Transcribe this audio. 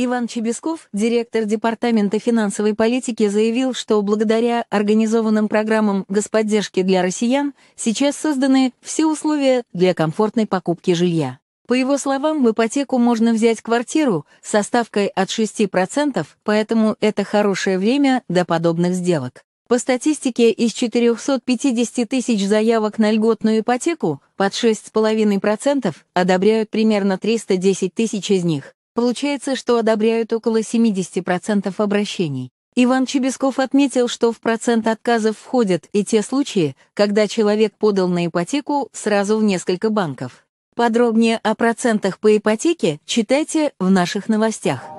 Иван Чебесков, директор Департамента финансовой политики, заявил, что благодаря организованным программам господдержки для россиян сейчас созданы все условия для комфортной покупки жилья. По его словам, в ипотеку можно взять квартиру со ставкой от 6%, поэтому это хорошее время для подобных сделок. По статистике, из 450 тысяч заявок на льготную ипотеку под 6,5% одобряют примерно 310 тысяч из них. Получается, что одобряют около 70% обращений. Иван Чебесков отметил, что в процент отказов входят и те случаи, когда человек подал на ипотеку сразу в несколько банков. Подробнее о процентах по ипотеке читайте в наших новостях.